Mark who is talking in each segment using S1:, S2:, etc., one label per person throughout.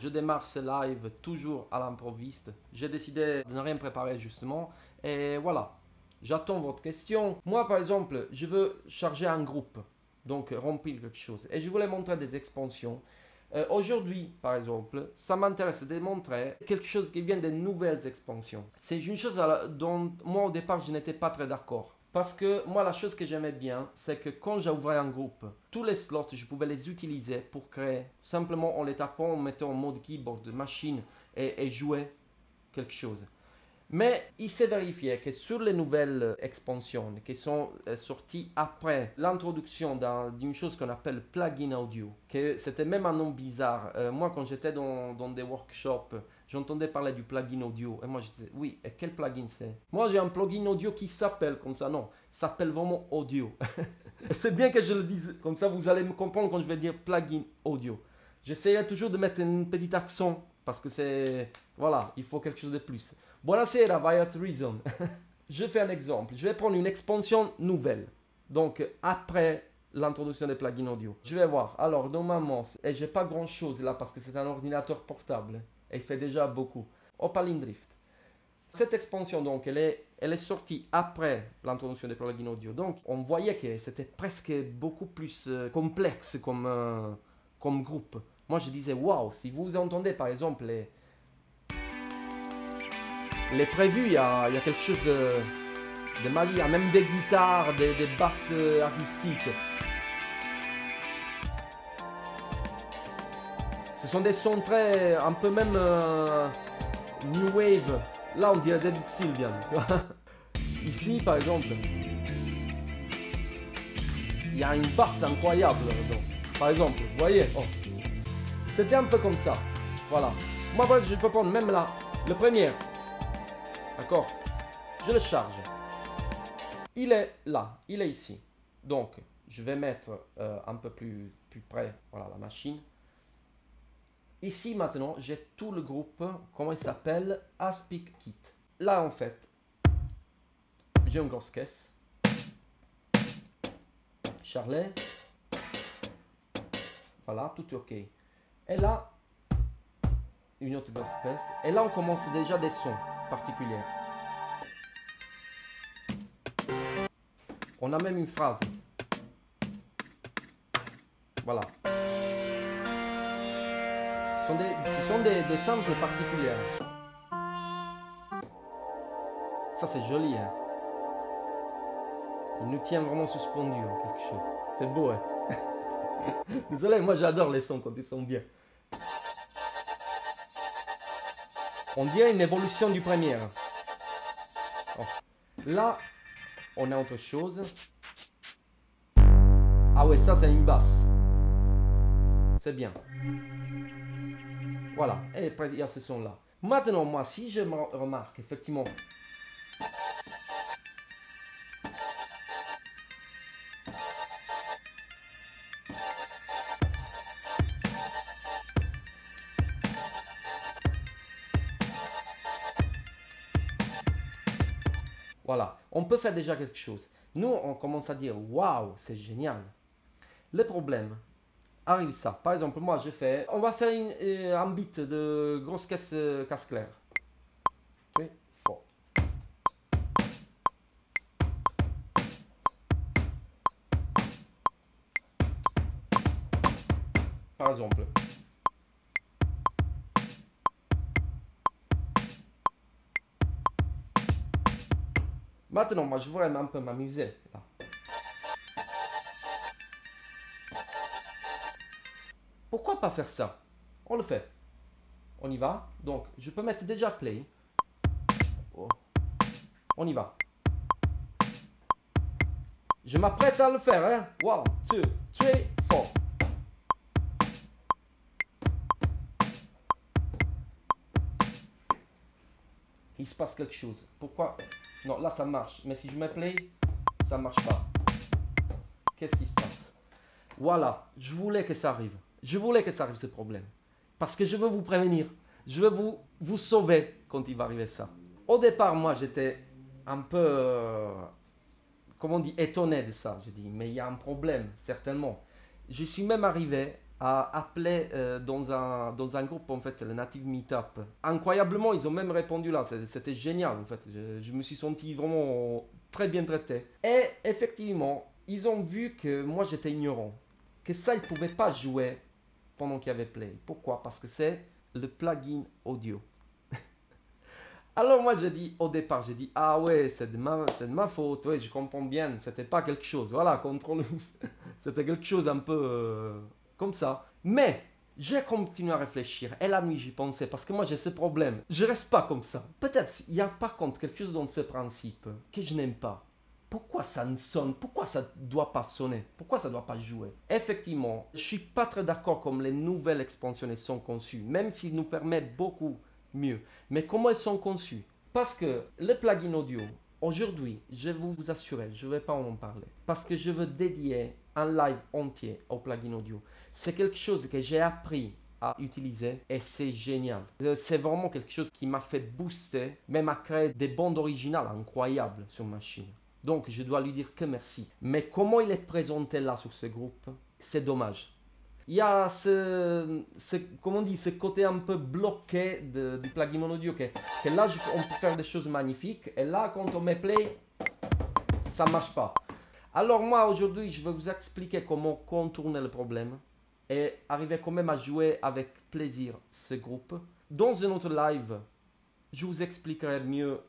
S1: Je démarre ce live toujours à l'improviste. J'ai décidé de ne rien préparer justement. Et voilà, j'attends votre question. Moi par exemple, je veux charger un groupe, donc remplir quelque chose. Et je voulais montrer des expansions. Euh, Aujourd'hui, par exemple, ça m'intéresse de montrer quelque chose qui vient des nouvelles expansions. C'est une chose dont moi au départ je n'étais pas très d'accord. Parce que moi la chose que j'aimais bien, c'est que quand j'ouvrais un groupe, tous les slots, je pouvais les utiliser pour créer, simplement en les tapant, en mettant en mode keyboard, machine, et, et jouer quelque chose. Mais il s'est vérifié que sur les nouvelles expansions qui sont euh, sorties après l'introduction d'un- d'une chose qu'on appelle plugin audio, que c'était même un nom bizarre. Euh, moi, quand j'étais dans, des workshops, j'entendais parler du plugin audio. Et moi, je disais, oui, et quel plugin c'est? Moi, j'ai un plugin audio qui s'appelle comme ça. Non, s'appelle vraiment audio. C'est bien que je le dise, comme ça vous allez me comprendre quand je vais dire plugin audio. J'essaierai toujours de mettre un petit accent parce que c'est. Voilà, il faut quelque chose de plus. Buonasera, Riot Reason. je fais un exemple. Je vais prendre une expansion nouvelle. Donc, après l'introduction des plugins audio. Je vais voir. Alors, normalement, et j'ai pas grand chose là parce que c'est un ordinateur portable. Et il fait déjà beaucoup. Opaline Drift. Cette expansion, donc, elle est, elle est sortie après l'introduction des plugins audio. Donc, on voyait que c'était presque beaucoup plus euh, complexe comme, euh, comme groupe. Moi, je disais, waouh, si vous entendez par exemple les, les prévus, il y a, quelque chose de, de magique. Il y a même des guitares, des, basses euh, acoustiques. Ce sont des sons très. un peu même. euh, new wave. Là, on dirait David Sylvian. Ici, par exemple, il y a une basse incroyable. Par exemple, vous voyez oh. C'était un peu comme ça. Voilà. Moi, je peux prendre même là, le premier. D'accord Je le charge. Il est là, il est ici. Donc, je vais mettre euh, un peu plus, plus près, voilà, la machine. Ici, maintenant, j'ai tout le groupe, comment il s'appelle Aspic Kit. Là, en fait, j'ai une grosse caisse. Charlet. Voilà, tout est OK. Et là, une autre grosse caisse. Et là, on commence déjà des sons particuliers. On a même une phrase. Voilà. Ce sont des, ce sont des, particuliers. Ça, c'est joli. Hein. Il nous tient vraiment suspendus en quelque chose. C'est beau, hein. Désolé, moi j'adore les sons quand ils sont bien. On dirait une évolution du premier. Oh. Là, on a autre chose. Ah ouais, ça c'est une basse. C'est bien. Voilà, et il y a ce son là. Maintenant, moi, si je remarque, effectivement, faire déjà quelque chose. Nous, on commence à dire waouh, c'est génial. Le problème arrive ça. Par exemple, moi, je fais, on va faire une, euh, un beat de grosse caisse euh, casse claire. Par exemple. Maintenant, moi, je voudrais un peu m'amuser. Pourquoi pas faire ça? On le fait. On y va. Donc, je peux mettre déjà play. Oh. On y va. Je m'apprête à le faire, hein. One, two, three, four. Il se passe quelque chose. Pourquoi? Non, là ça marche. Mais si je mets play, ça marche pas. Qu'est-ce qui se passe? Voilà, je voulais que ça arrive. Je voulais que ça arrive ce problème. Parce que je veux vous prévenir. Je veux vous, vous sauver quand il va arriver ça. Au départ, moi, j'étais un peu, euh, comment on dit, étonné de ça. Je dis, mais il y a un problème, certainement. Je suis même arrivé a appelé euh, dans, un, dans un groupe, en fait, le Native Meetup. Incroyablement, ils ont même répondu là. C'était génial, en fait. Je, me suis senti vraiment très bien traité. Et effectivement, ils ont vu que moi, j'étais ignorant. Que ça, ils ne pouvaient pas jouer pendant qu'il y avait Play. Pourquoi? Parce que c'est le plugin audio. Alors moi j'ai dit au départ, j'ai dit ah ouais c'est de ma, de ma faute, ouais je comprends bien, c'était pas quelque chose, voilà contrôle, c'était quelque chose un peu euh, ça. Mais j'ai continué à réfléchir et la nuit j'y pensais parce que moi j'ai ce problème, je reste pas comme ça. Peut-être il y a par contre quelque chose dans ce principe que je n'aime pas. Pourquoi ça ne sonne Pourquoi ça doit pas sonner Pourquoi ça doit pas jouer? Effectivement, je suis pas très d'accord comme les nouvelles expansions sont conçues, même s'ils nous permettent beaucoup mieux. Mais comment elles sont conçues? Parce que le plugin audio, aujourd'hui, je vais vous assurer, je vais pas en parler. Parce que je veux dédier un live entier au plugin audio. C'est quelque chose que j'ai appris à utiliser et c'est génial. C'est vraiment quelque chose qui m'a fait booster, même à créer des bandes originales incroyables sur ma chaîne. Donc je dois lui dire que merci. Mais comment il est présenté là sur ce groupe, c'est dommage il y a ce, ce, comment on dit, ce côté un peu bloqué de, du plugin audio que, que là on peut faire des choses magnifiques et là quand on met play ça marche pas. Alors moi aujourd'hui je vais vous expliquer comment contourner le problème et arriver quand même à jouer avec plaisir ce groupe. Dans un autre live, je vous expliquerai mieux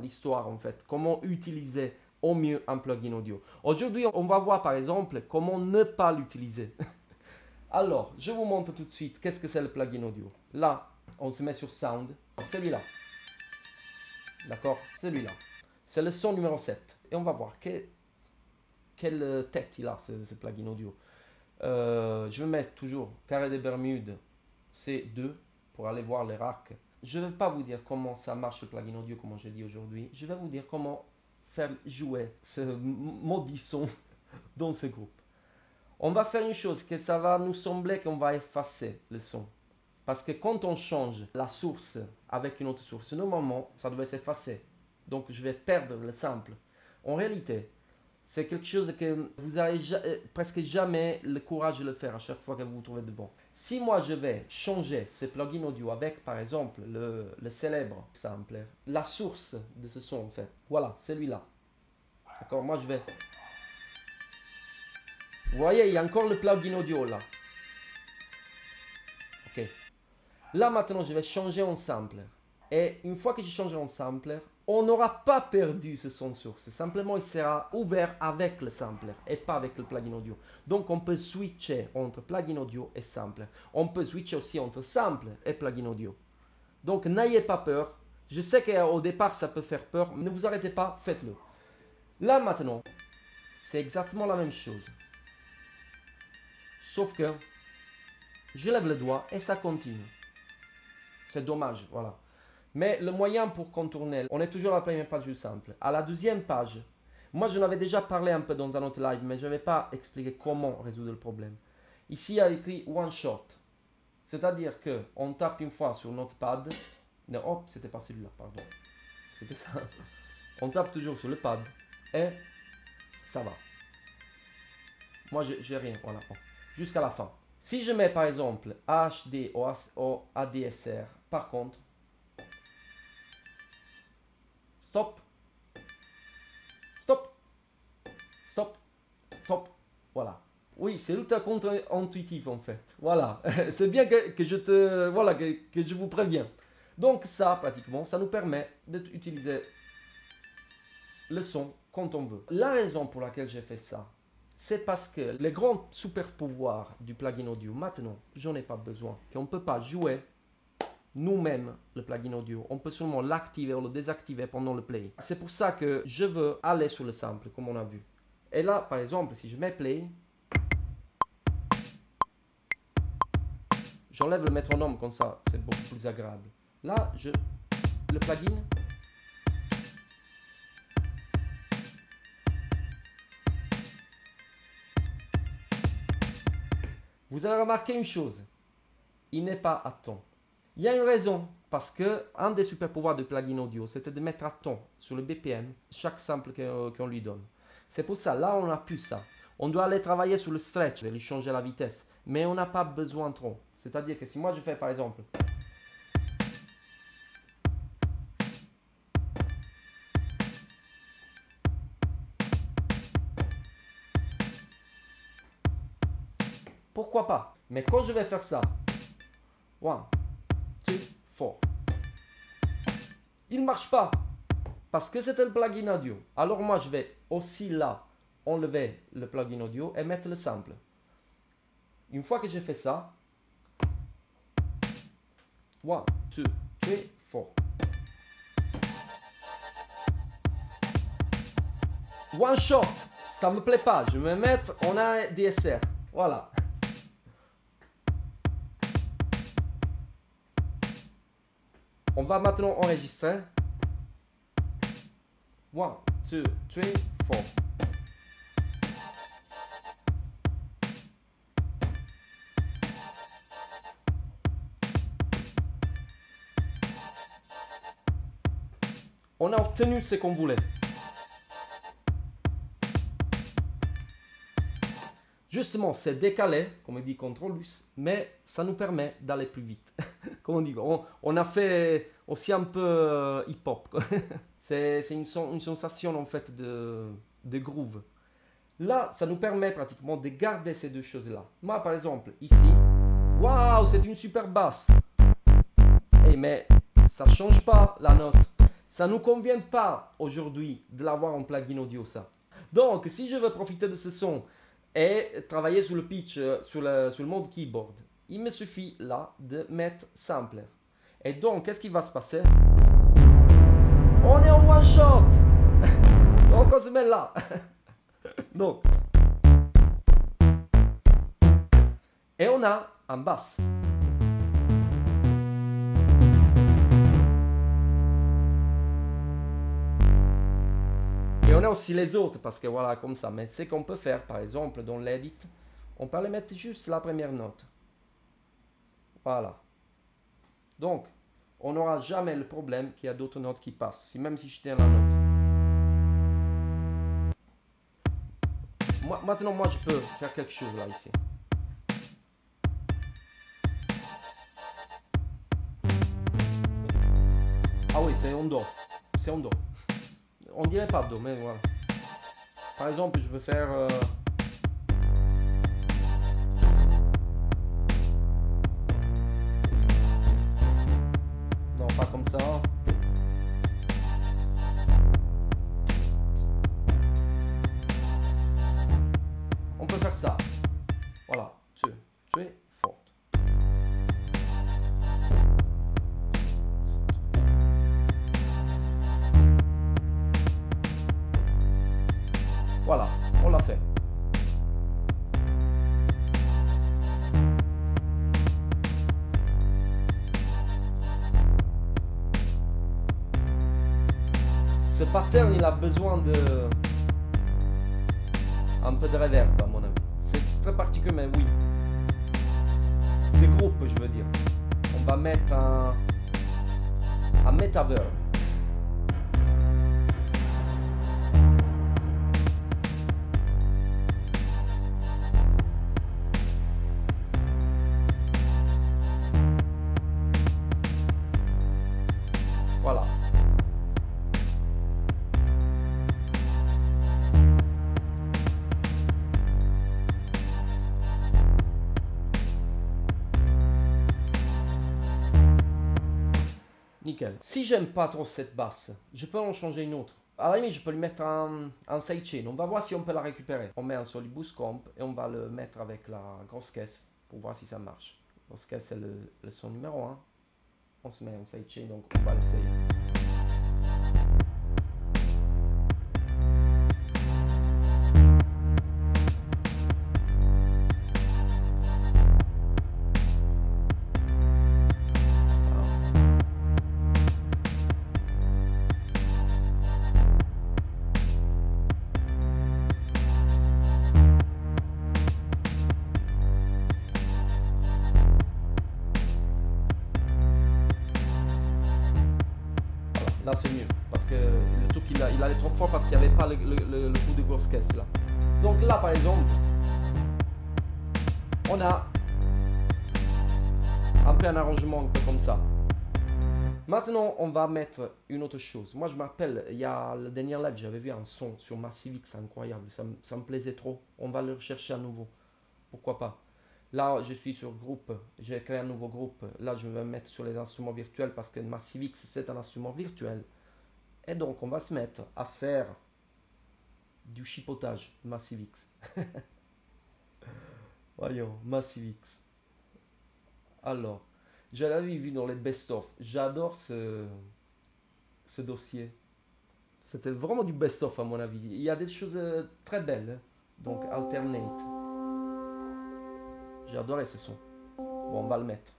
S1: l'histoire en fait, comment utiliser au mieux un plugin audio. Aujourd'hui, on va voir par exemple comment ne pas l'utiliser. Alors, je vous montre tout de suite qu'est-ce que c'est le plugin audio. Là, on se met sur Sound. Celui-là. D'accord? Celui-là. C'est le son numéro 7. Et on va voir quelle tête il a, ce, plugin audio. Euh, je vais mettre toujours carré des Bermudes C2 pour aller voir les racks. Je ne vais pas vous dire comment ça marche le plugin audio, comme j'ai dit aujourd'hui. Je vais vous dire comment faire jouer ce maudit son dans ce groupe on va faire une chose que ça va nous sembler qu'on va effacer le son. Parce que quand on change la source avec une autre source, normalement, ça doit s'effacer. Donc je vais perdre le sample. En réalité, c'est quelque chose que vous n'avez euh, presque jamais le courage de le faire à chaque fois que vous vous trouvez devant. Si moi je vais changer ce plugin audio avec par exemple le, le célèbre sampler, la source de ce son en fait, voilà, celui-là. D'accord, moi je vais vous voyez, il y a encore le plugin audio là. Ok. Là maintenant, je vais changer en sampler. Et une fois que j'ai changé en sampler, on n'aura pas perdu ce son source. Simplement, il sera ouvert avec le sampler et pas avec le plugin audio. Donc, on peut switcher entre plugin audio et sampler. On peut switcher aussi entre sampler et plugin audio. Donc, n'ayez pas peur. Je sais qu'au départ, ça peut faire peur. Mais ne vous arrêtez pas, faites-le. Là maintenant, c'est exactement la même chose. Sauf que je lève le doigt et ça continue. C'est dommage, voilà. Mais le moyen pour contourner, on est toujours à la première page du simple. À la deuxième page, moi je l'avais déjà parlé un peu dans un autre live, mais je n'avais pas expliqué comment résoudre le problème. Ici, il y a écrit one shot. C'est-à-dire que on tape une fois sur notre pad. Non, hop, c'était pas celui-là, pardon. C'était ça. On tape toujours sur le pad et ça va. Moi, j'ai rien, voilà jusqu'à la fin. Si je mets par exemple HD ou ADSR, par contre, stop, stop, stop, stop, voilà. Oui, c'est ultra contre-intuitif en fait. Voilà, c'est bien que, que, je te, voilà, que, que je vous préviens. Donc ça, pratiquement, ça nous permet d'utiliser le son quand on veut. La raison pour laquelle j'ai fait ça, c'est parce que les grands super pouvoirs du plugin audio, maintenant, j'en ai pas besoin. Qu'on ne peut pas jouer nous-mêmes le plugin audio. On peut seulement l'activer ou le désactiver pendant le play. C'est pour ça que je veux aller sur le sample, comme on a vu. Et là, par exemple, si je mets play, j'enlève le métronome comme ça, c'est beaucoup plus agréable. Là, je, le plugin Vous avez remarqué une chose, il n'est pas à temps. Il y a une raison, parce que un des super pouvoirs de plugin audio, c'était de mettre à temps sur le BPM chaque sample qu'on lui donne. C'est pour ça, là on n'a plus ça. On doit aller travailler sur le stretch, lui changer la vitesse. mais on n'a pas besoin trop. C'est-à-dire que si moi je fais par exemple Pourquoi pas? Mais quand je vais faire ça, one, il ne marche pas parce que c'est un plugin audio. Alors moi je vais aussi là enlever le plugin audio et mettre le sample. Une fois que j'ai fait ça, one, two, three, four. One shot, ça me plaît pas. Je vais mettre, on a DSR. Voilà. On va maintenant enregistrer. One, two, three, four. On a obtenu ce qu'on voulait. Justement, c'est décalé, comme dit Controlus, mais ça nous permet d'aller plus vite. comme on dit, on, a fait aussi un peu euh, hip-hop. c'est une, sensation en fait de, groove. Là, ça nous permet pratiquement de garder ces deux choses-là. Moi, par exemple, ici, waouh, c'est une super basse. Eh, mais ça change pas la note. Ça ne nous convient pas aujourd'hui de l'avoir en plugin audio, ça. Donc, si je veux profiter de ce son et travailler sur le pitch, euh, sur le, sur le mode keyboard, il me suffit là de mettre sampler. Et donc, qu'est-ce qui va se passer? On est en one shot Donc, on se met là. donc. Et on a un basse. Et on a aussi les autres parce que voilà, comme ça. Mais ce qu'on peut faire, par exemple, dans l'edit, on peut les mettre juste la première note. Voilà. Donc, on n'aura jamais le problème qu'il y a d'autres notes qui passent, si, même si je tiens la note. Maintenant, moi, je peux faire quelque chose là, ici. Ah oui, c'est un Do. C'est un Do on dirait pas Do, mais voilà. Par exemple, je veux faire... Euh, comme ça. Pattern, il a besoin de un peu de reverb, à mon avis. C'est très particulier, mais oui. Ce groupe, je veux dire. On va mettre un, un metaverb. J'aime pas trop cette basse, je peux en changer une autre. À la limite, je peux lui mettre un, un sidechain. On va voir si on peut la récupérer. On met un Solibus Comp et on va le mettre avec la grosse caisse pour voir si ça marche. Grosse caisse, c'est le, le son numéro 1. On se met un sidechain, donc on va l'essayer. Caisse là. Donc là par exemple, on a un peu un arrangement un peu comme ça. Maintenant, on va mettre une autre chose. Moi, je m'appelle, il y a le dernier live, j'avais vu un son sur Massive X, incroyable. Ça, me plaisait trop. On va le rechercher à nouveau. Pourquoi pas? Là, je suis sur groupe. J'ai créé un nouveau groupe. Là, je vais me mettre sur les instruments virtuels parce que Massive X, c'est un instrument virtuel. Et donc, on va se mettre à faire du chipotage Massive X. Voyons, Massive X. Alors, je l'avais vu dans les best-of. J'adore ce, ce dossier. C'était vraiment du best-of à mon avis. Il y a des choses euh, très belles. Hein. Donc, alternate. J'adorais ce son. Bon, on va le mettre.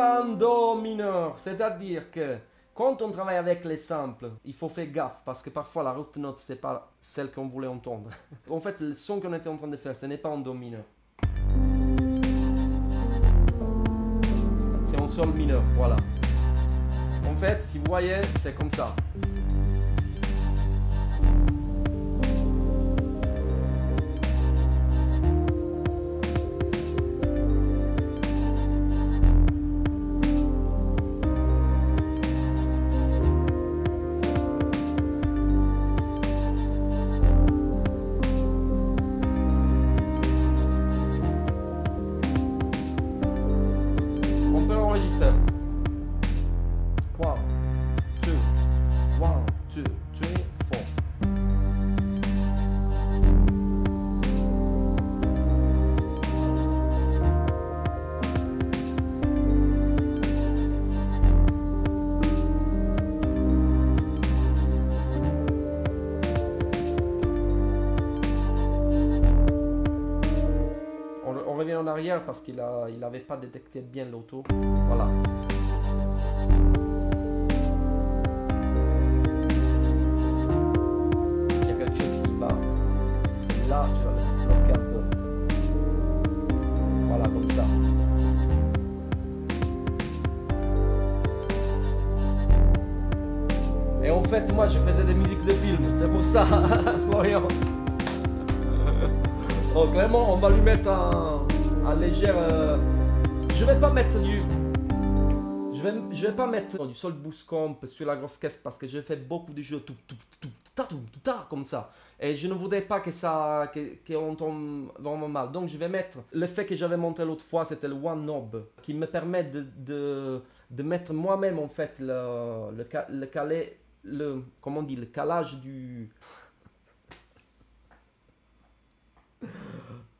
S1: Un Do mineur, c'est-à-dire que quand on travaille avec les samples, il faut faire gaffe parce que parfois la route note c'est pas celle qu'on voulait entendre. en fait, le son qu'on était en train de faire, ce n'est pas un Do mineur. C'est un Sol mineur, voilà. En fait, si vous voyez, c'est comme ça. Parce qu'il a, il avait pas détecté bien l'auto. Voilà. Il y a quelque chose qui va. C'est là, je vais bloquer un peu. Voilà, comme ça. Et en fait, moi, je faisais des musiques de film. C'est pour ça, Florian. Clairement, on va lui mettre un Euh, je vais pas mettre du. Je vais, je vais pas mettre du sol boost comp sur la grosse caisse parce que j'ai fait beaucoup de jeux tout, tout, tout, tout, tout, comme ça. Et je ne voudrais pas que ça. qu'on tombe vraiment mal. Donc je vais mettre. Le fait que j'avais montré l'autre fois, c'était le One Knob qui me permet de, de, mettre moi-même en fait le, le, le comment le calage du.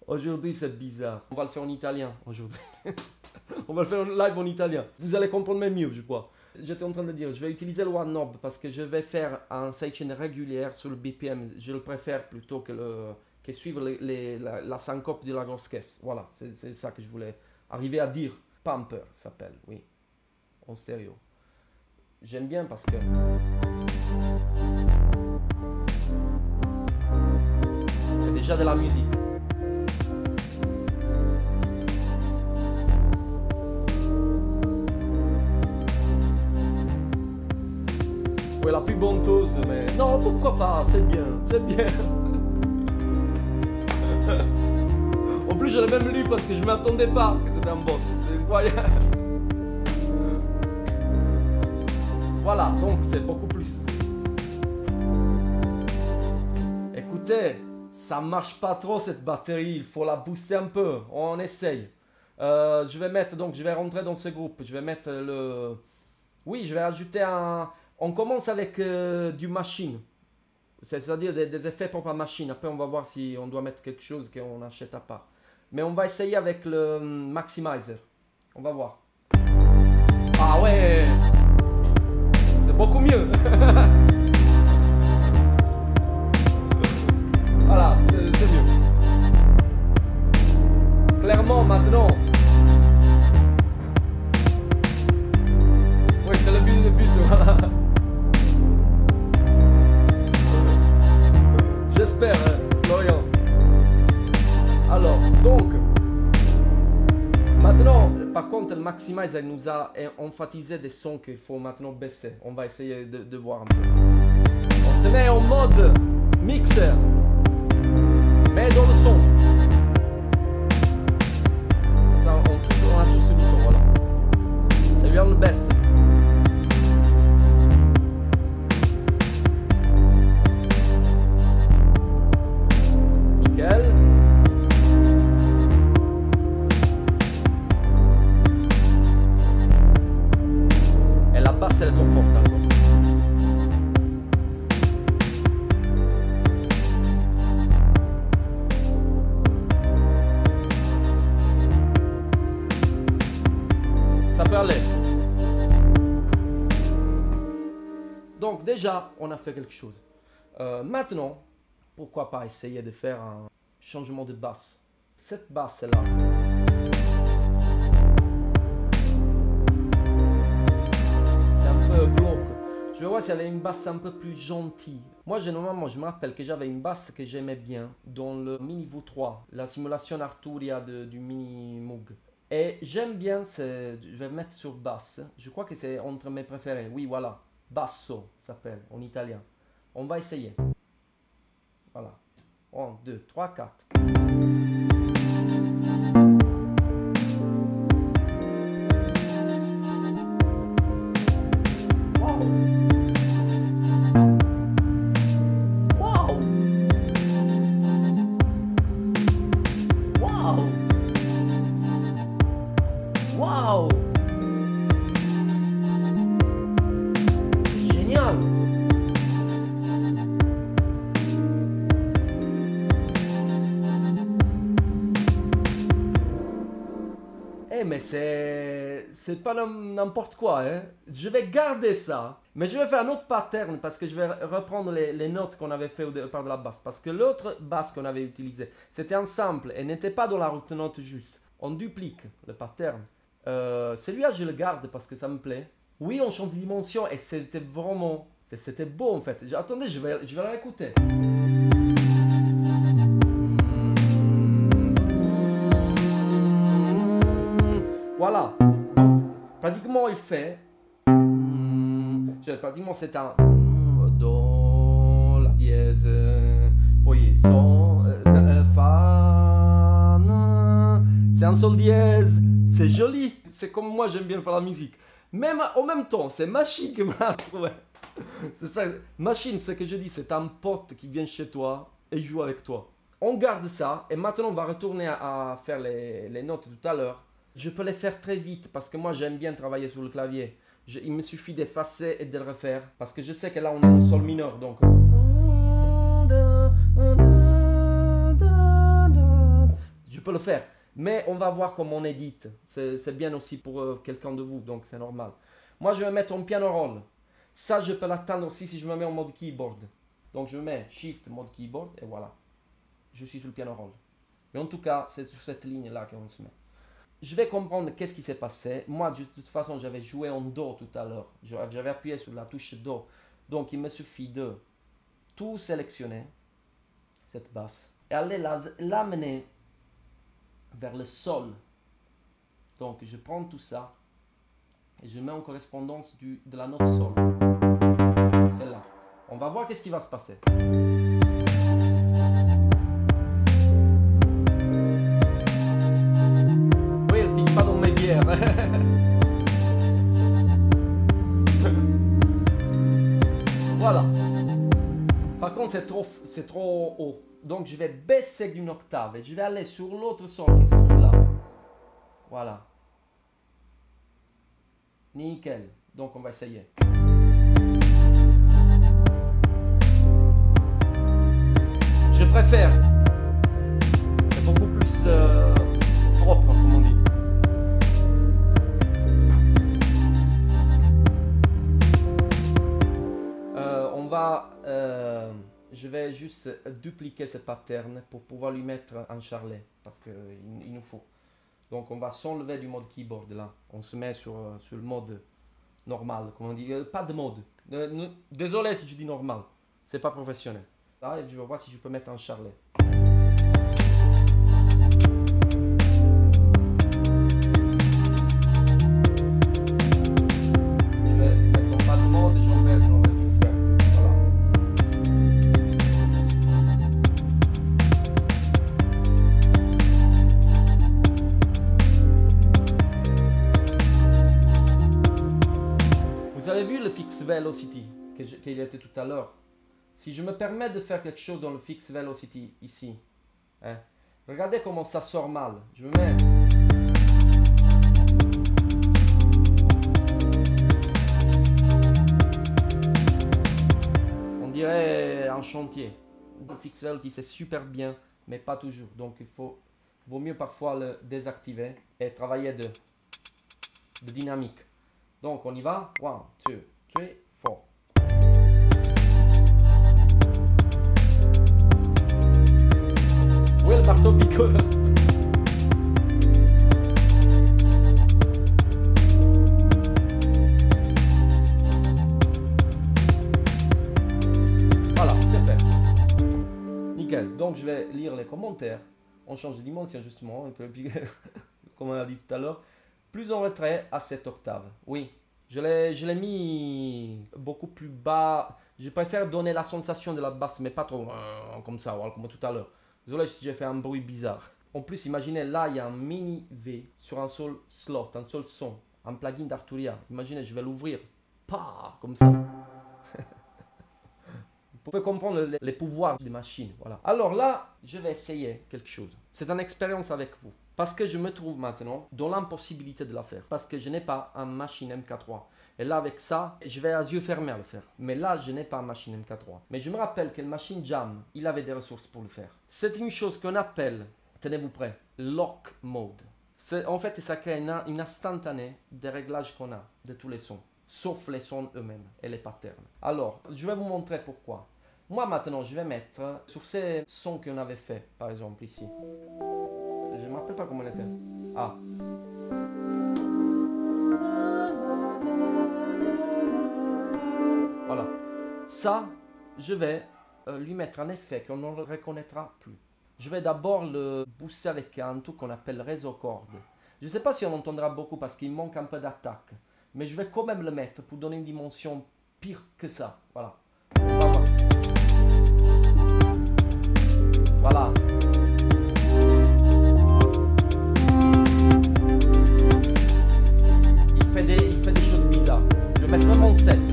S1: Aujourd'hui, c'est bizarre. On va le faire en italien aujourd'hui. On va le faire en live en italien. Vous allez comprendre même mieux, je crois. J'étais en train de dire, je vais utiliser le One Knob parce que je vais faire un sidechain régulière sur le BPM. Je le préfère plutôt que, le, que suivre la, la, syncope de la grosse caisse. Voilà, c'est ça que je voulais arriver à dire. Pamper s'appelle, oui. En stéréo. J'aime bien parce que... C'est déjà de la musique. La plus bonteuse, mais non, pourquoi pas, c'est bien, c'est bien. en plus, je l'ai même lu parce que je m'attendais pas que c'était un bot, c'est incroyable. Voilà, donc c'est beaucoup plus. Écoutez, ça marche pas trop cette batterie, il faut la booster un peu, on essaye. Euh, je vais mettre, donc je vais rentrer dans ce groupe, je vais mettre le... Oui, je vais ajouter un, on commence avec euh, du machine, c'est-à-dire des, effets propres à machine. Après, on va voir si on doit mettre quelque chose qu'on achète à part. Mais on va essayer avec le hum, maximizer. On va voir. Ah ouais C'est beaucoup mieux Voilà, c'est mieux. Clairement, maintenant, J'espère, hein, Florian. Alors, donc, Maximize elle nous a emphatisé des sons qu'il faut maintenant baisser. On va essayer de, de voir un peu. On se met en mode mixer. Mais dans le son. Ça peut. Donc déjà, on a fait quelque chose. Euh, maintenant, pourquoi pas essayer de faire un changement de basse? Cette basse là. Voir s'il y avait une basse un peu plus gentille. Moi, généralement, je me rappelle que j'avais une basse que j'aimais bien dans le Mini niveau 3, la simulation Arturia du Mini Moog. Et j'aime bien, ce- je vais mettre sur basse. Je crois que c'est entre mes préférés. Oui, voilà. Basso s'appelle en italien. On va essayer. Voilà. 1, 2, 3, 4. C'est pas n'im- n'importe quoi hein. Je vais garder ça, mais je vais faire un autre pattern parce que je vais reprendre les, notes qu'on avait fait au départ de la basse parce que l'autre basse qu'on avait utilisé, c'était un sample et n'était pas dans la route note juste. On duplique le pattern. Euh, Celui-là je le garde parce que ça me plaît. Oui, on change de dimension et c'était vraiment c'était beau en fait. Attendez, je vais je vais réécouter. Pratiquement, il fait. Pratiquement, c'est un. Do, la dièse. Poi, son. fa. C'est un sol dièse. C'est joli. C'est comme moi, j'aime bien faire la musique. Même en même temps, c'est Machine qui m'a trouvé. C'est ça. Machine, ce que je dis, c'est un pote qui vient chez toi et joue avec toi. On garde ça et maintenant on va retourner à, à faire les, les notes tout à l'heure. Je peux les faire très vite parce que moi j'aime bien travailler sur le clavier. Il me suffit d'effacer et de le refaire parce que je sais que là on est en sol mineur donc. Je peux le faire. Mais on va voir comment on édite. C'est bien aussi pour euh, quelqu'un de vous, donc c'est normal. Moi, je vais mettre en piano roll. Ça, je peux l'atteindre aussi si je me mets en mode keyboard. Donc, je mets Shift, mode keyboard, et voilà. Je suis sur le piano roll. Mais en tout cas, c'est sur cette ligne-là qu'on se met. Je vais comprendre qu'est-ce qui s'est passé. Moi, de toute façon, j'avais joué en Do tout à l'heure. J'avais appuyé sur la touche Do. Donc, il me suffit de tout sélectionner, cette basse, et aller la- l'amener vers le sol. Donc, je prends tout ça et je mets en correspondance du, de la note sol. Celle-là. On va voir qu'est-ce qui va se passer. C'est trop, c'est trop haut. Donc, je vais baisser d'une octave et je vais aller sur l'autre son qui se trouve là. Voilà. Nickel. Donc, on va essayer. Dupliquer ce pattern pour pouvoir lui mettre un charlet parce qu'il il nous faut. Donc on va s'enlever du mode keyboard là. On se met sur, euh, sur le mode normal, comme on dit. Euh, pas de mode. Euh, désolé si je dis normal. C'est pas professionnel. Là, je vais voir si je peux mettre un charlet. Velocity qu'il était tout à l'heure. Si je me permets de faire quelque chose dans le fix velocity ici, hein, regardez comment ça sort mal. Je me mets. On dirait un chantier. Le fix velocity c'est super bien, mais pas toujours. Donc il faut, vaut mieux parfois le désactiver et travailler de, de dynamique. Donc on y va. 1, 2, 3, 4. Où est le marteau picoleur Voilà, c'est fait. Nickel. Donc je vais lire les commentaires. On change de dimension justement. Comme on a dit tout à l'heure. Plus en retrait à 7 octaves. Oui, je l'ai mis beaucoup plus bas. Je préfère donner la sensation de la basse, mais pas trop euh, comme ça, comme tout à l'heure. Désolé si j'ai fait un bruit bizarre. En plus, imaginez là, il y a un mini V sur un seul slot, un seul son, un plugin d'Arturia. Imaginez, je vais l'ouvrir. Pas comme ça. Vous pouvez comprendre les pouvoirs des machines. Voilà. Alors là, je vais essayer quelque chose. C'est une expérience avec vous. Parce que je me trouve maintenant dans l'impossibilité de la faire. Parce que je n'ai pas un machine MK3. Et là, avec ça, je vais à yeux fermés à le faire. Mais là, je n'ai pas un machine MK3. Mais je me rappelle que le machine Jam, il avait des ressources pour le faire. C'est une chose qu'on appelle, tenez-vous prêt, lock mode. En fait, ça crée une, une instantanée des réglages qu'on a de tous les sons. Sauf les sons eux-mêmes et les patterns. Alors, je vais vous montrer pourquoi. Moi, maintenant, je vais mettre sur ces sons qu'on avait fait, par exemple ici. Je ne me rappelle pas comment elle était. Ah. Voilà. Ça, je vais euh, lui mettre un effet qu'on ne reconnaîtra plus. Je vais d'abord le booster avec un truc qu'on appelle réseau corde. Je ne sais pas si on entendra beaucoup parce qu'il manque un peu d'attaque. Mais je vais quand même le mettre pour donner une dimension pire que ça. Voilà. Voilà. il fait des choses bizarres. Je vais mettre vraiment 7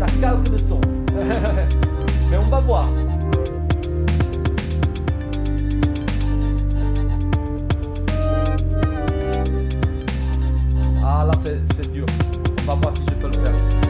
S1: ça calque le son. Mais on va voir. Ah là c'est dur. On va voir si je peux le faire.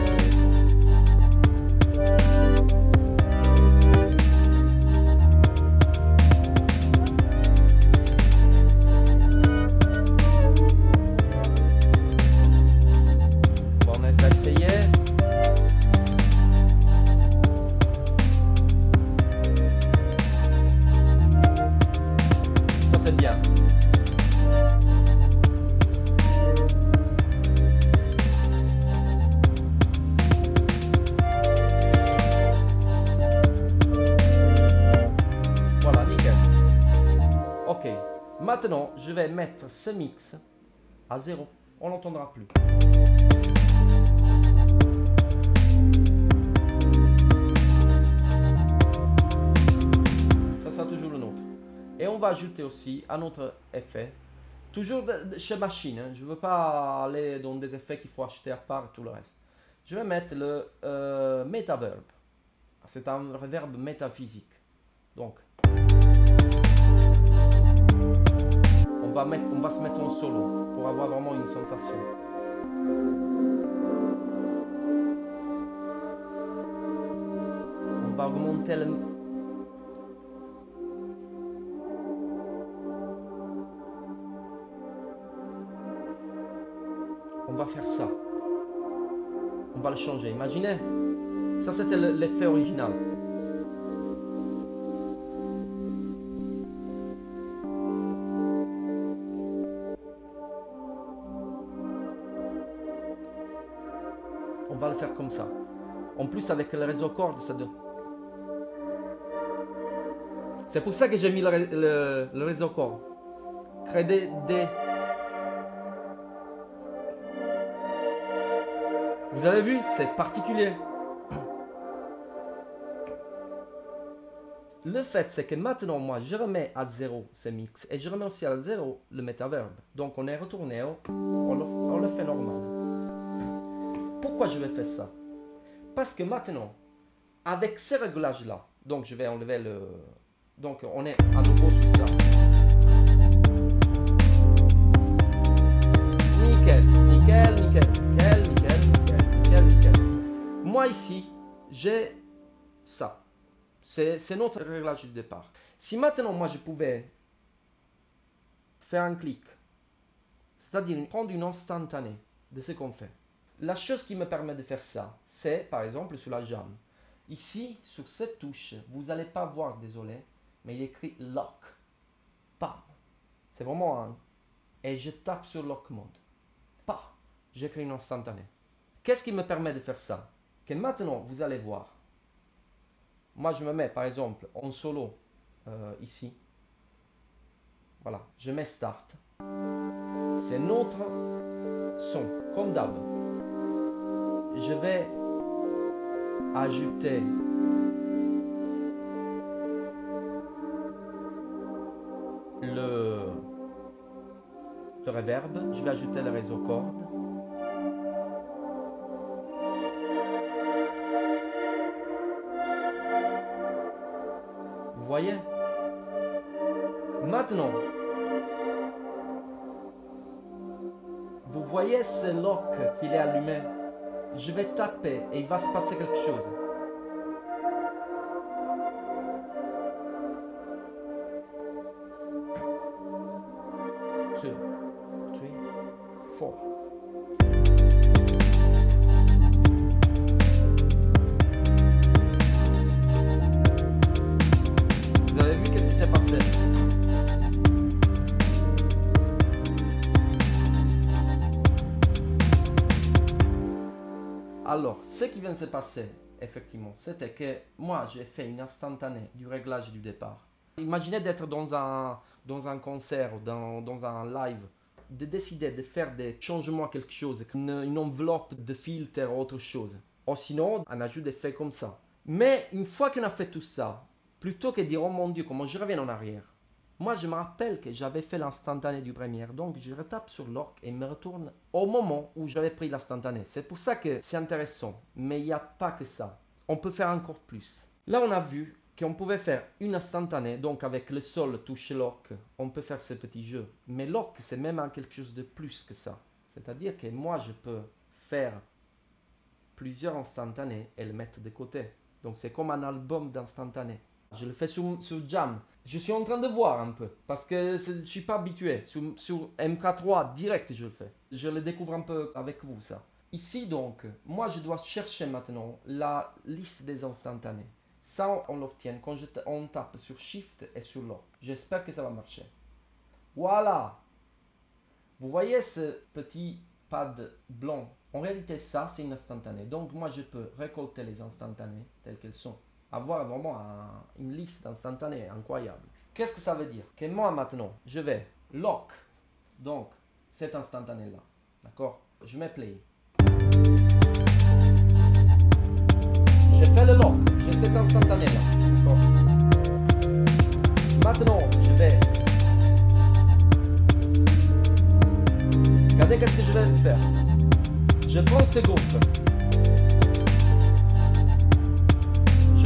S1: Je vais mettre ce mix à zéro. On n'entendra plus. Ça sera toujours le nôtre. Et on va ajouter aussi un autre effet. Toujours chez Machine. Hein. Je ne veux pas aller dans des effets qu'il faut acheter à part et tout le reste. Je vais mettre le euh, métaverb. C'est un reverb métaphysique. Donc, on va, se mettre en solo pour avoir vraiment une sensation. On va augmenter le... On va faire ça. On va le changer. Imaginez. Ça, c'était l'effet original. Comme ça. En plus, avec le réseau corde, ça donne. C'est pour ça que j'ai mis le, réseau corde. Créer des, Vous avez vu, c'est particulier. Le fait, c'est que maintenant, moi, je remets à zéro ce mix et je remets aussi à zéro le métaverbe. Donc, on est retourné, au- on le, le fait normal. Pourquoi je vais faire ça? Parce que maintenant, avec ces réglages-là, donc je vais enlever le... Donc, on est à nouveau sur ça. Nickel, nickel, nickel, nickel, nickel, nickel, nickel. Moi ici, j'ai ça. C'est notre réglage du départ. Si maintenant moi je pouvais faire un clic, c'est-à-dire prendre une instantanée de ce qu'on fait, la chose qui me permet de faire ça, c'est par exemple sur la jambe. Ici, sur cette touche, vous n'allez pas voir, désolé, mais il écrit lock. Bam. C'est vraiment un. Et je tape sur lock mode. Pas. J'écris une instantanée. Qu'est-ce qui me permet de faire ça? Que maintenant, vous allez voir. Moi, je me mets par exemple en solo euh, ici. Voilà, je mets start. C'est notre son, comme d'hab. Je vais ajouter le, le reverb. Je vais ajouter le réseau cordes. Vous voyez? Maintenant, vous voyez ce lock qu'il est allumé? Je vais taper et il va se passer quelque chose. Ce qui vient de se passer, effectivement, c'était que moi, j'ai fait une instantanée du réglage du départ. Imaginez d'être dans un, dans un concert, dans, dans un live, de décider de faire des changements à quelque chose, une, une enveloppe de filtre ou autre chose. Ou sinon, un ajout d'effet comme ça. Mais une fois qu'on a fait tout ça, plutôt que de dire oh mon dieu, comment je reviens en arrière, moi je me rappelle que j'avais fait l'instantané du premier, donc je retape sur l'orc et me retourne au moment où j'avais pris l'instantané. C'est pour ça que c'est intéressant, mais il n'y a pas que ça. On peut faire encore plus. Là on a vu qu'on pouvait faire une instantanée, donc avec le sol touche lock, on peut faire ce petit jeu. Mais lock c'est même quelque chose de plus que ça. C'est-à-dire que moi je peux faire plusieurs instantanés et le mettre de côté. Donc c'est comme un album d'instantanés. Je le fais sur, Jam. Je suis en train de voir un peu parce que je ne suis pas habitué. Sur, sur MK3, direct, je le fais. Je le découvre un peu avec vous, ça. Ici, donc, moi, je dois chercher maintenant la liste des instantanés. Ça, on, l'obtient quand on tape sur Shift et sur Lock. J'espère que ça va marcher. Voilà. Vous voyez ce petit pad blanc? En réalité, ça, c'est une instantanée. Donc, moi, je peux récolter les instantanées telles qu'elles sont avoir vraiment un- une liste d'instantanés incroyable. Qu'est-ce que ça veut dire? Que moi maintenant, je vais lock, donc cet instantané-là, d'accord? Je mets play. J'ai fait le lock, j'ai cet instantané-là, Maintenant, je vais... Regardez qu'est-ce que je vais faire. Je prends ce groupe.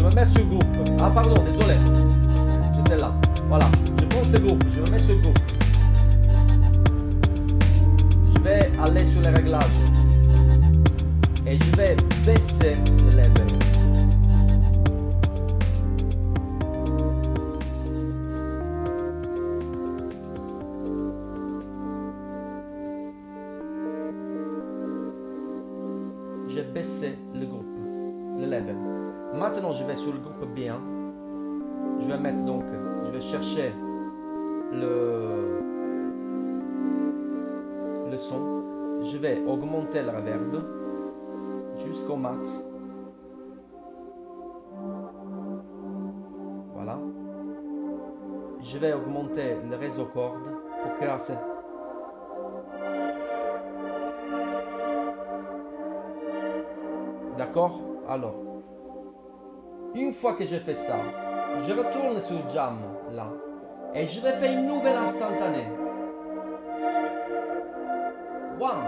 S1: Me mets le groupe. Ah pardon, désolé. J'étais là. Voilà. Je prends ce groupe. Je me mets le groupe. Je vais aller sur les réglages. Et je vais baisser le level. Le, son. Je vais augmenter le reverb jusqu'au max. Voilà. Je vais augmenter le réseau corde pour créer cette D'accord? Alors, une fois que j'ai fait ça, je retourne sur Jam, là. Et je faire une nouvelle instantanée. One.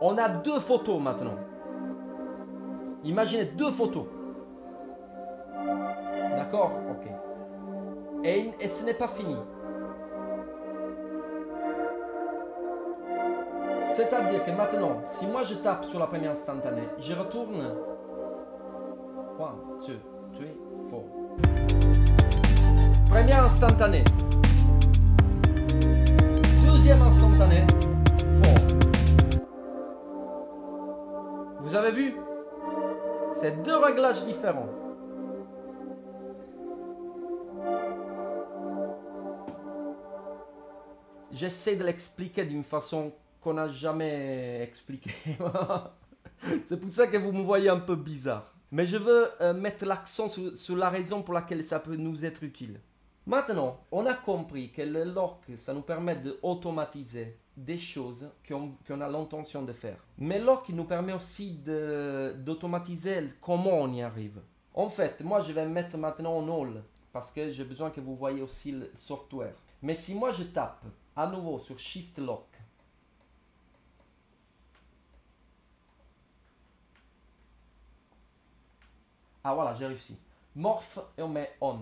S1: On a deux photos maintenant. Imaginez deux photos. D'accord? Ok. Et, et ce n'est pas fini. C'est-à-dire que maintenant, si moi je tape sur la première instantanée, je retourne. 1, 2, 3, 4. Première instantanée. Deuxième instantanée. 4. Vous avez vu? C'est deux réglages différents. J'essaie de l'expliquer d'une façon qu'on n'a jamais expliqué. C'est pour ça que vous me voyez un peu bizarre. Mais je veux euh, mettre l'accent sur, la raison pour laquelle ça peut nous être utile. Maintenant, on a compris que le lock, ça nous permet d'automatiser des choses qu'on a l'intention de faire. Mais lock, nous permet aussi d'automatiser comment on y arrive. En fait, moi, je vais mettre maintenant en all parce que j'ai besoin que vous voyez aussi le software. Mais si moi, je tape à nouveau sur Shift Lock Ah voilà, j'ai réussi. Morph et on met on.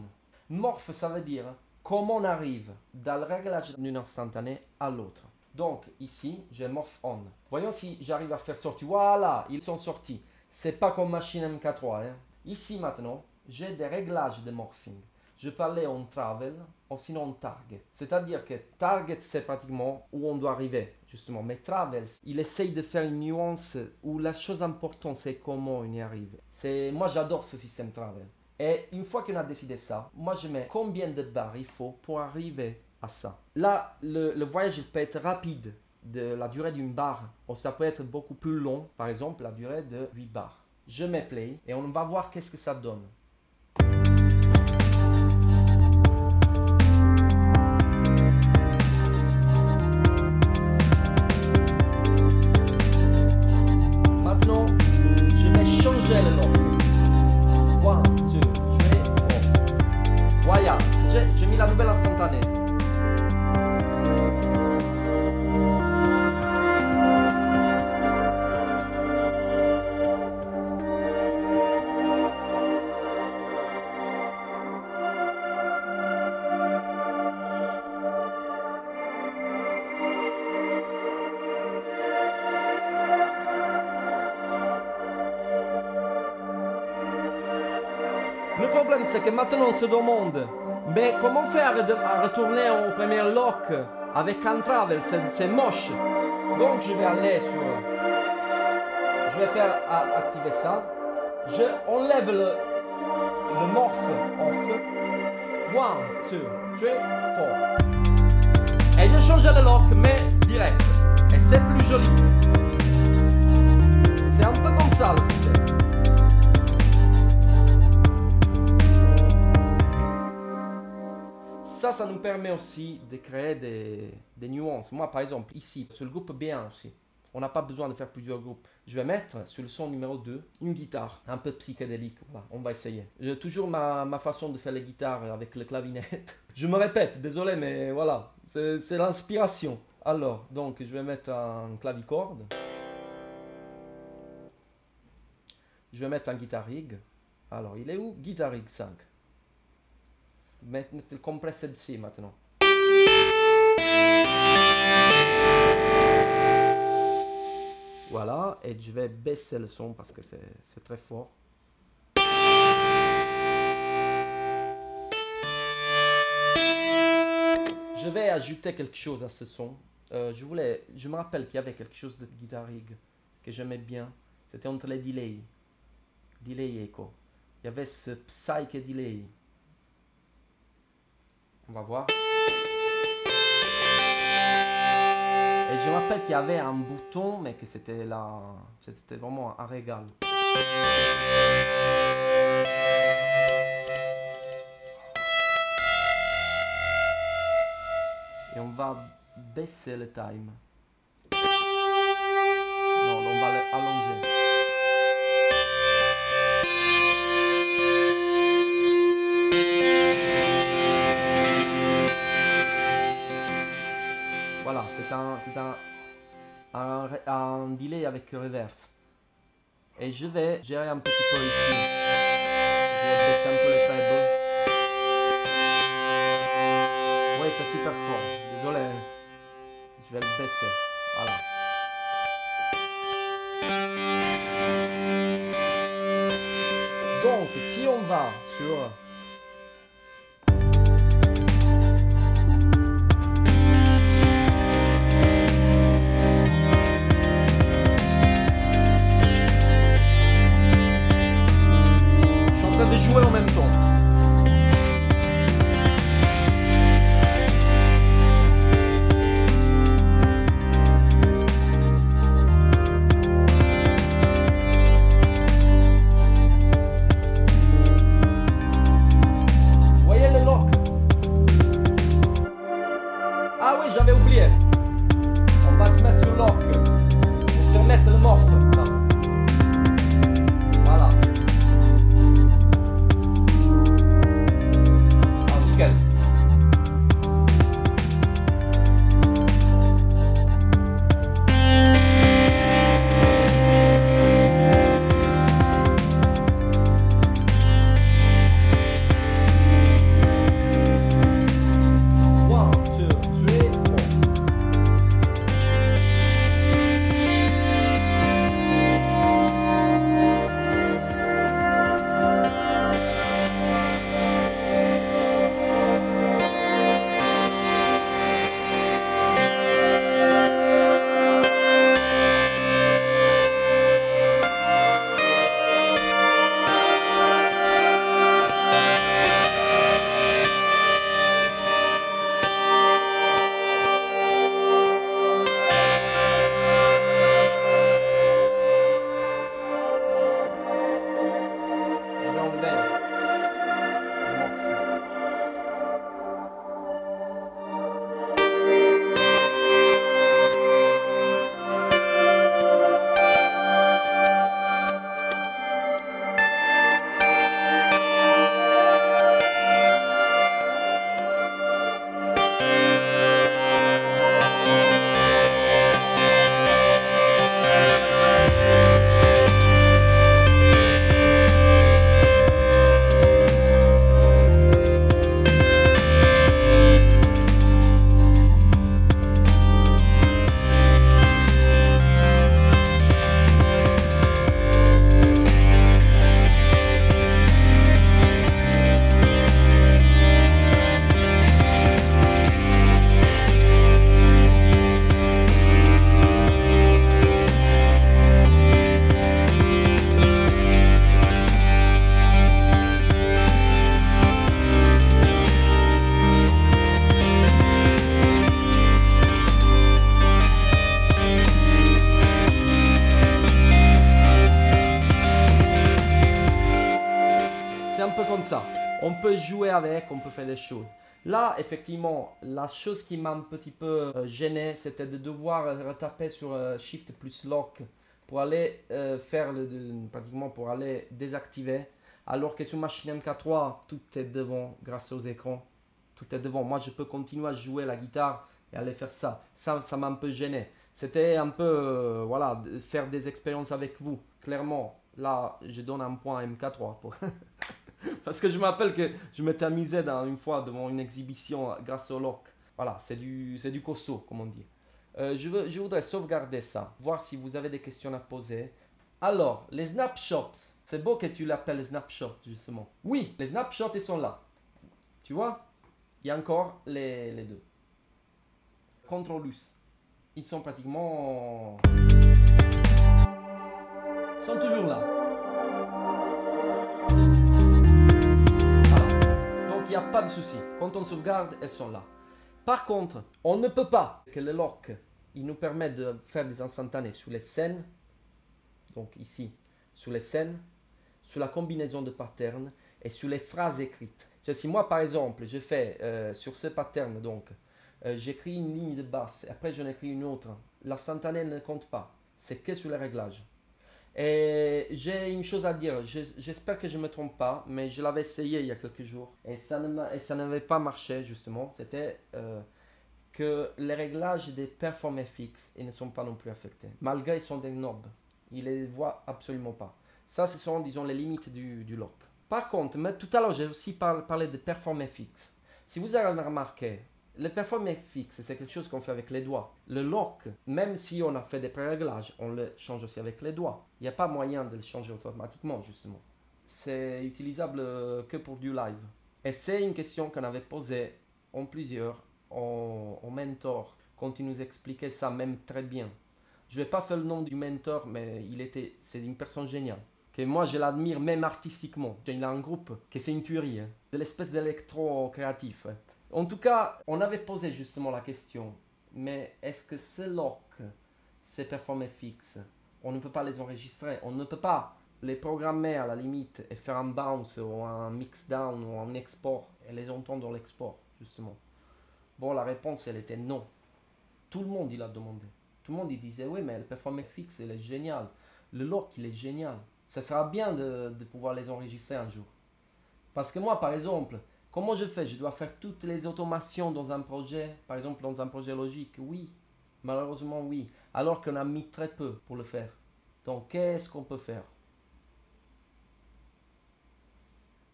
S1: Morph, ça veut dire comment on arrive dans le réglage d'une instantanée à l'autre. Donc ici, j'ai morph on. Voyons si j'arrive à faire sortir. Voilà, ils sont sortis. C'est pas comme machine MK3. Hein. Ici maintenant, j'ai des réglages de morphing. Je aller en travel ou sinon en target. C'est-à-dire que target, c'est pratiquement où on doit arriver, justement. Mais travel, il essaye de faire une nuance où la chose importante, c'est comment on y arrive. C'est, moi, j'adore ce système travel. Et une fois qu'on a décidé ça, moi, je mets combien de barres il faut pour arriver à ça. Là, le, le voyage peut être rapide de la durée d'une barre, ou ça peut être beaucoup plus long, par exemple la durée de 8 barres. Je mets play et on va voir qu'est-ce que ça donne. Que maintenant on se demande, mais comment faire à retourner au premier lock avec un travel? C'est moche. Donc je vais aller sur... Je vais faire activer ça. Je enlève le, le morph off. 1, 2, 3, 4. Et je change le lock, mais direct. Et c'est plus joli. C'est un peu comme ça. Ça, ça nous permet aussi de créer des, nuances. Moi, par exemple, ici, sur le groupe B1 aussi, on n'a pas besoin de faire plusieurs groupes. Je vais mettre sur le son numéro 2 une guitare un peu psychédélique. Voilà, on va essayer. J'ai toujours ma, ma, façon de faire les guitares avec le clavinette. je me répète, désolé, mais voilà, c'est l'inspiration. Alors, donc, je vais mettre un clavicorde. Je vais mettre un guitar rig. Alors, il est où? Guitar rig 5. Le compresseur dessus maintenant. Voilà, et je vais baisser le son parce que c'est très fort. Je vais ajouter quelque chose à ce son. Euh, je, voulais, je me rappelle qu'il y avait quelque chose de guitare rig que j'aimais bien. C'était entre les delays. Delay et echo. Il y avait ce psyche delay. On va voir. Et je me rappelle qu'il y avait un bouton, mais que c'était là. C'était vraiment un régal. Et on va baisser le time. Non, on va l'allonger. C'est un, c'est un, un, delay avec reverse. Et je vais gérer un petit peu ici. Je vais baisser un peu le treble. Ouais, c'est super fort. Désolé. Je vais le baisser. Voilà. Donc, si on va sur Jouer en même temps. Choses. Là, effectivement, la chose qui m'a un petit peu euh, gêné, c'était de devoir euh, retaper sur euh, Shift plus Lock pour aller faire le, pratiquement pour aller désactiver. Alors que sur machine MK3, tout est devant grâce aux écrans. Tout est devant. Moi, je peux continuer à jouer la guitare et aller faire ça. Ça, m'a un peu gêné. C'était un peu, voilà, faire des expériences avec vous. Clairement, là, je donne un point à MK3 pour... Parce que je me rappelle que je m'étais amusé dans, une fois devant une exhibition grâce au lock. Voilà, c'est du, c'est du costaud, comme on dit. Euh, je, veux, je voudrais sauvegarder ça, voir si vous avez des questions à poser. Alors, les snapshots. C'est beau que tu l'appelles snapshots, justement. Oui, les snapshots, ils sont là. Tu vois? Il y a encore les, les deux. Controlus. Ils sont pratiquement... Ils sont toujours là. A pas de souci. Quand on sauvegarde, elles sont là. Par contre, on ne peut pas que le lock, il nous permet de faire des instantanés sur les scènes. Donc ici, sur les scènes, sur la combinaison de patterns et sur les phrases écrites. Si moi, par exemple, je fais euh, sur ce pattern, donc, euh, j'écris une ligne de basse, et après j'en écris une autre, l'instantané ne compte pas. C'est que sur les réglages. Et j'ai une chose à dire, Je- j'espère que je ne me trompe pas, mais je l'avais essayé il y a quelques jours et ça n'avait pas marché justement. C'était euh, que les réglages des fixes et ne sont pas non plus affectés. Malgré des knobs, il les voit absolument pas. Ça, ce sont, disons, les limites du, du lock. Par contre, tout à l'heure, j'ai aussi parlé de fixes. Si vous avez remarqué, le fixe, c'est quelque chose qu'on fait avec les doigts. Le lock, même si on a fait des pré-réglages, on le change aussi avec les doigts. Il n'y a pas moyen de le changer automatiquement, justement. C'est utilisable euh, que pour du live. Et c'est une question qu'on avait posée en plusieurs au, mentor quand il nous expliquait ça même très bien. Je vais pas faire le nom du mentor, mais il était, c'est une personne géniale. Que moi, je l'admire même artistiquement. Il a un groupe que c'est une tuerie, hein. de l'espèce d'électro-créatif. Hein. En tout cas, on avait posé justement la question, mais est-ce que ce lock, ces performances fixes, on ne peut pas les enregistrer? On ne peut pas les programmer à la limite et faire un bounce ou un mix down ou un export et les entendre dans l'export, justement. Bon, la réponse, elle était non. Tout le monde, il a demandé. Tout le monde, il disait, oui, mais le performance fixe, il est génial. Le lock, il est génial. Ça sera bien de pouvoir les enregistrer un jour. Parce que moi, par exemple, comment je fais? Je dois faire toutes les automations dans un projet, par exemple dans un projet logique Oui, malheureusement oui. Alors qu'on a mis très peu pour le faire. Donc, qu'est-ce qu'on peut faire?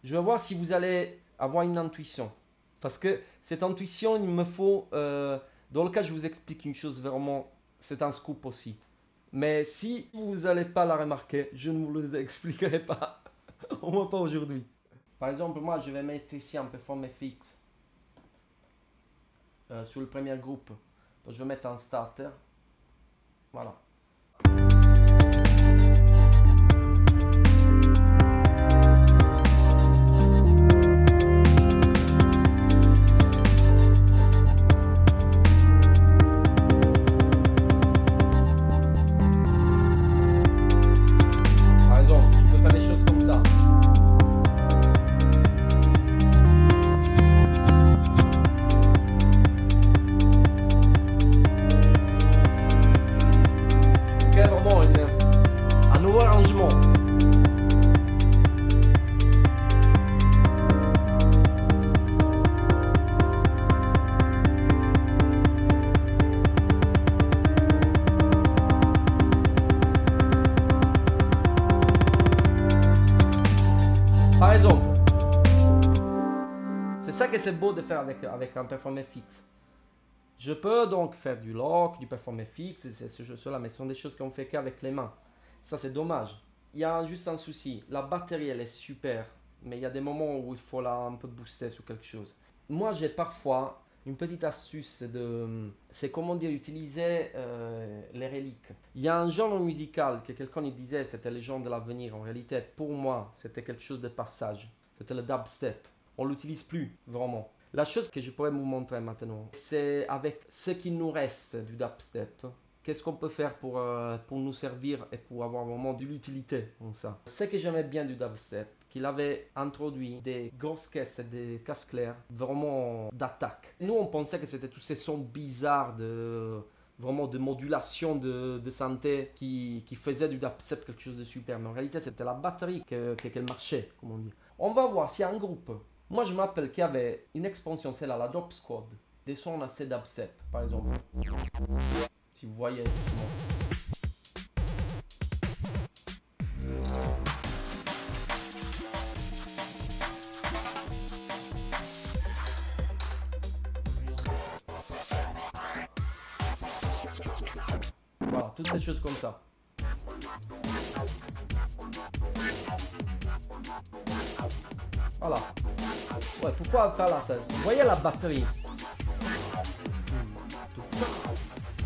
S1: Je vais voir si vous allez avoir une intuition. Parce que cette intuition, il me faut... Euh, dans le cas, je vous explique une chose vraiment... C'est un scoop aussi. Mais si vous n'allez pas la remarquer, je ne vous le expliquerai pas. Au moins pas aujourd'hui. Par exemple, moi, je vais mettre ici un performance fixe. Euh, sur le premier groupe. Donc, je vais mettre un starter. Voilà. De faire avec, un performance fixe. Je peux donc faire du lock, du performance fixe, c'est mais ce sont des choses qu'on fait qu'avec les mains. Ça, c'est dommage. Il y a juste un souci. La batterie, elle est super, mais il y a des moments où il faut la un peu booster sur quelque chose. Moi, j'ai parfois une petite astuce de. C'est comment dire, utiliser euh, les reliques. Il y a un genre musical que quelqu'un disait, c'était les gens de l'avenir. En réalité, pour moi, c'était quelque chose de passage. C'était le dubstep on l'utilise plus vraiment. La chose que je pourrais vous montrer maintenant, c'est avec ce qui nous reste du dubstep. Qu'est-ce qu'on peut faire pour, euh, pour nous servir et pour avoir vraiment de l'utilité en ça? Ce que j'aimais bien du dubstep, qu'il avait introduit des grosses caisses et des casques clairs vraiment d'attaque. Nous, on pensait que c'était tous ces sons bizarres de vraiment de modulation de, santé qui, qui du dubstep quelque chose de super. Mais en réalité, c'était la batterie qui, qui, marchait, comme on dit. On va voir a un groupe moi, je m'appelle qu'il y avait une expansion, c'est là, la Drop Squad. Des sons assez dubstep, par exemple. Si vous voyez. Vous voyez la batterie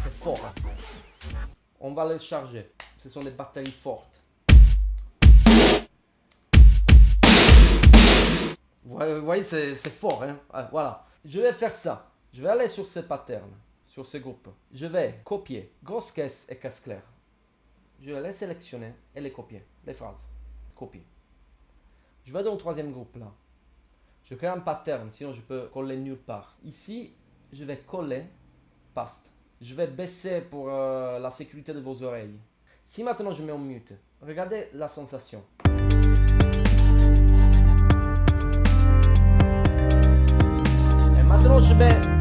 S1: C'est fort. Hein. On va les charger. Ce sont des batteries fortes. Vous voyez, c'est fort. Hein ah, voilà. Je vais faire ça. Je vais aller sur ce pattern, sur ce groupe. Je vais copier grosse caisse et casse claire. Je vais les sélectionner et les copier. Les phrases. Copier. Je vais dans le troisième groupe là. Je crée un pattern, sinon je peux coller nulle part. Ici, je vais coller, paste. Je vais baisser pour euh, la sécurité de vos oreilles. Si maintenant je mets en mute, regardez la sensation. Et maintenant je mets,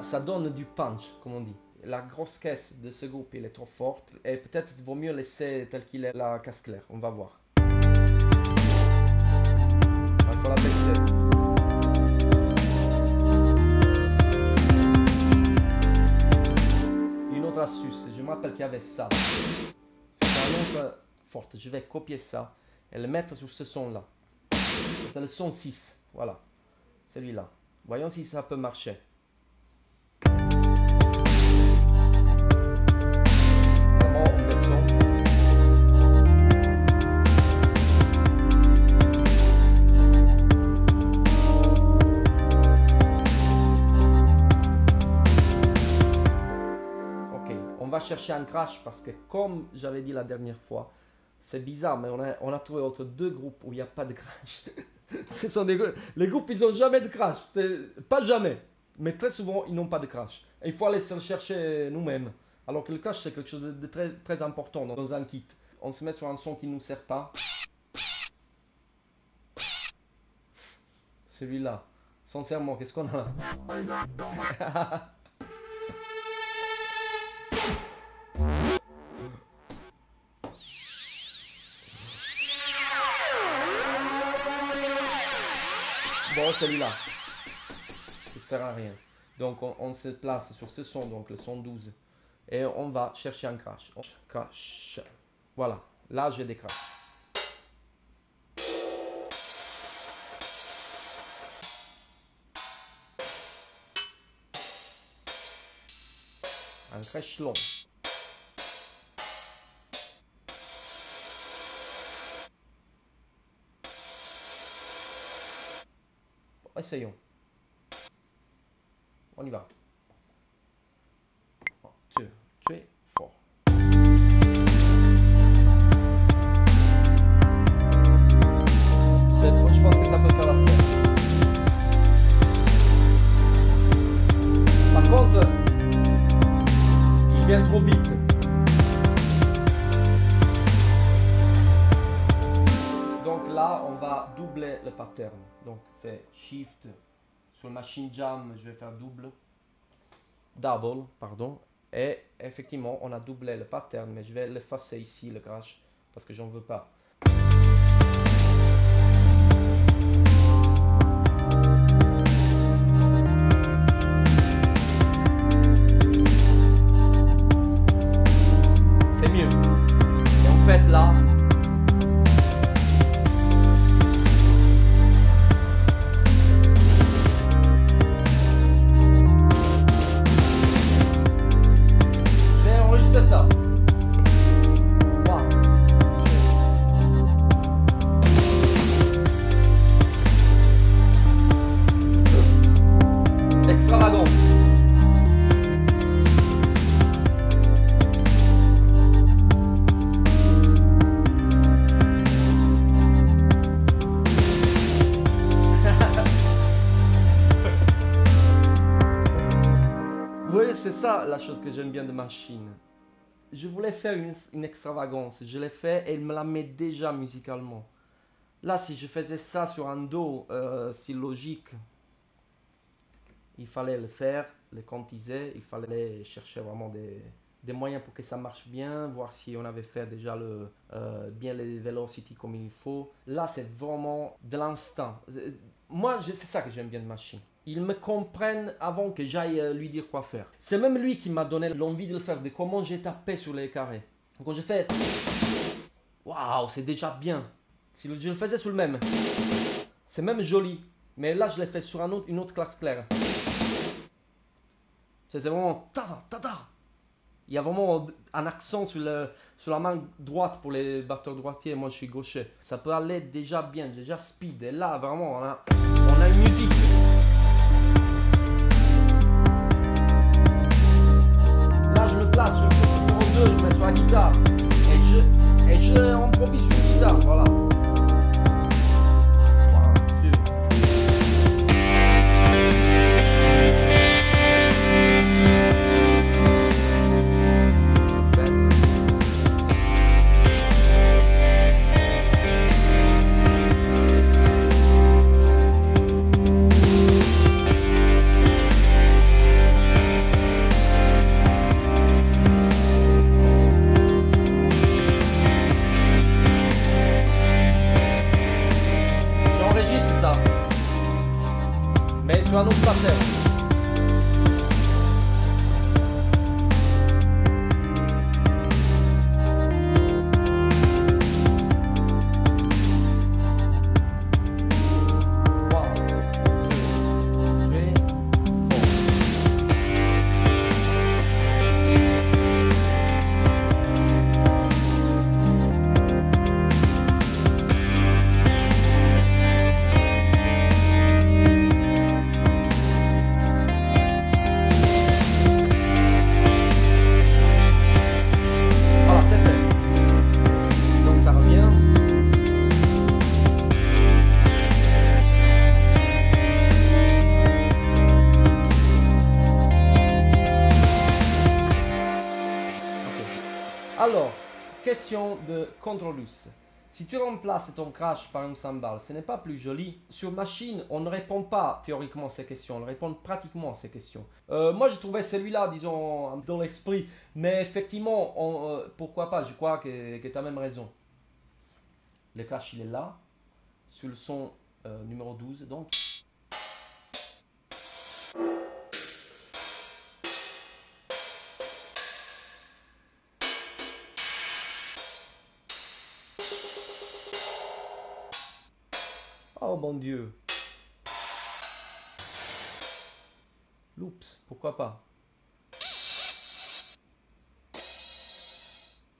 S1: ça, donne du punch, comme on dit. La grosse caisse de ce groupe, il est trop forte. Et peut-être vaut mieux laisser tel qu'il est la casse claire. On va voir. Une autre astuce, je me rappelle qu'il y avait ça. C'est un autre forte. Je vais copier ça et le mettre sur ce son-là. C'est le son 6. Voilà. Celui-là. Voyons si ça peut marcher. Chercher un crash parce que comme j'avais dit la dernière fois, c'est bizarre, mais on a, on a trouvé entre deux groupes où il n'y a pas de crash. Ce sont des, les groupes, ils n'ont jamais de crash. Pas jamais. Mais très souvent, ils n'ont pas de crash. Et il faut aller se le chercher nous-mêmes. Alors que le crash, c'est quelque chose de, très, très important dans, un kit. On se met sur un son qui ne nous sert pas. Celui-là. Sincèrement, qu'est-ce qu'on a celui-là. Ça sert à rien. Donc, on, se place sur ce son, donc le son 12. Et on va chercher un crash. Crash. Voilà. Là, j'ai des crashs. Un crash long. Essayons. On y va. 1, 2, Shift sur Machine Jam, je vais faire double. Double, pardon. Et effectivement, on a doublé le pattern, mais je vais l'effacer ici, le crash, parce que j'en veux pas. J'aime bien de Machine. Je voulais faire une, extravagance, je l'ai fait et il me la met déjà musicalement. Là, si je faisais ça sur un Do, euh, si logique, il fallait le faire, le quantiser, il fallait chercher vraiment des, des moyens pour que ça marche bien, voir si on avait fait déjà le, euh, bien les velocity comme il faut. Là, c'est vraiment de l'instant. Moi, c'est ça que j'aime bien de Machine. Ils me comprennent avant que j'aille euh, lui dire quoi faire. C'est même lui qui m'a donné l'envie de le faire, de comment j'ai tapé sur les carrés. Quand j'ai fait, waouh, c'est déjà bien. Si je le faisais sur le même, c'est même joli. Mais là, je l'ai fait sur une autre classe claire. C'est vraiment ta ta ta. Il y a vraiment un accent sur, le, sur la main droite pour les batteurs droitiers. Moi, je suis gaucher. Ça peut aller déjà bien, déjà speed. Et là, vraiment, on a, on a une musique. Là, je me place sur le numéro 2, je mets sur la guitare. Et je, et je sur la guitare. Voilà, sur un autre pattern. Alors, question de Controlus. Si tu remplaces ton crash par un cymbal, ce n'est pas plus joli. Sur machine, on ne répond pas théoriquement à ces questions, on répond pratiquement à ces questions. Euh, moi, je trouvais celui-là, disons, dans l'esprit. Mais effectivement, euh, pourquoi pas? Je crois que, que tu as même raison. Le crash, il est là, sur le son euh, numéro 12, donc. Oh mon Dieu. Loops, pourquoi pas?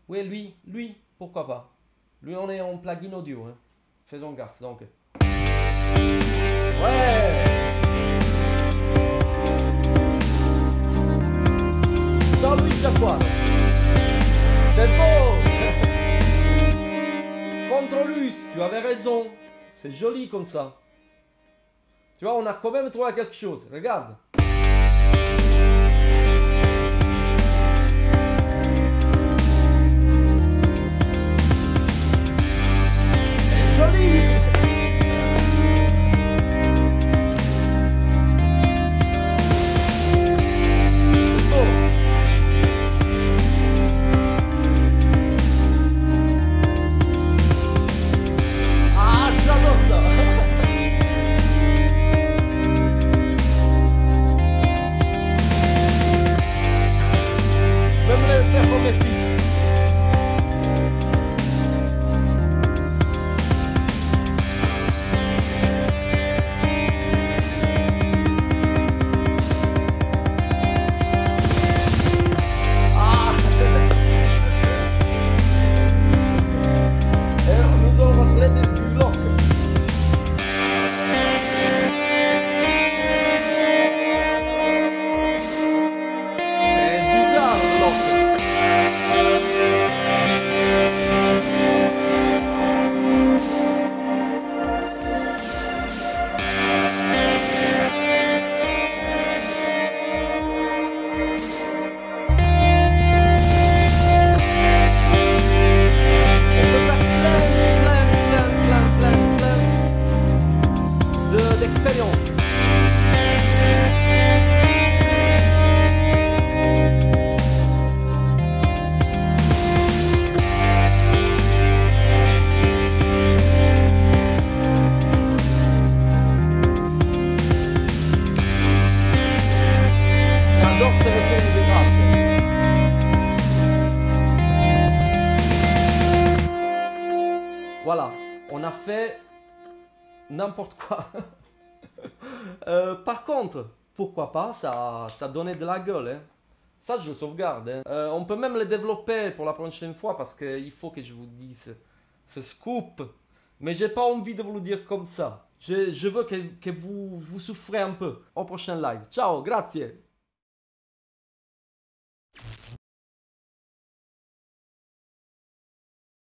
S1: Oui, lui, lui, pourquoi pas? Lui, on est en plugin audio. Hein. Faisons gaffe, donc. Ouais Jean-Louis Jacquard. C'est beau Controlus, tu avais raison. C'est joli comme ça. Tu vois, on a quand même trouvé quelque chose. Regarde. Ah, ça, ça donnait de la gueule. Hein. Ça, je sauvegarde. Hein. Euh, on peut même le développer pour la prochaine fois parce qu'il faut que je vous dise ce scoop. Mais j'ai pas envie de vous le dire comme ça. Je, je veux que, que, vous, vous souffrez un peu. Au prochain live. Ciao, grazie.